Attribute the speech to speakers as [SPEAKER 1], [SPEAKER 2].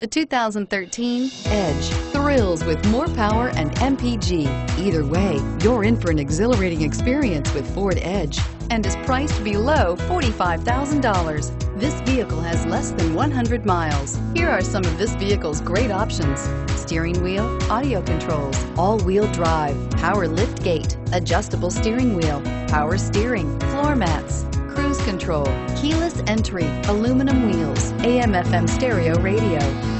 [SPEAKER 1] The 2013 Edge thrills with more power and MPG. Either way, you're in for an exhilarating experience with Ford Edge and is priced below $45,000. This vehicle has less than 100 miles. Here are some of this vehicle's great options. Steering wheel, audio controls, all-wheel drive, power lift gate, adjustable steering wheel, power steering, floor mats, cruise control, keyless entry, aluminum wheels, AM FM stereo radio.